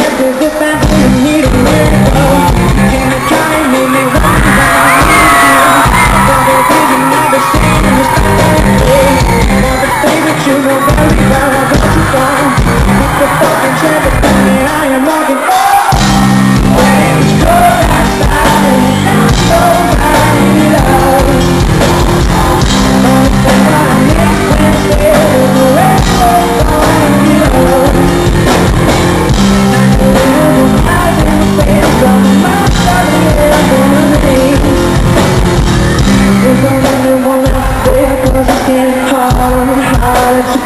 네. 네.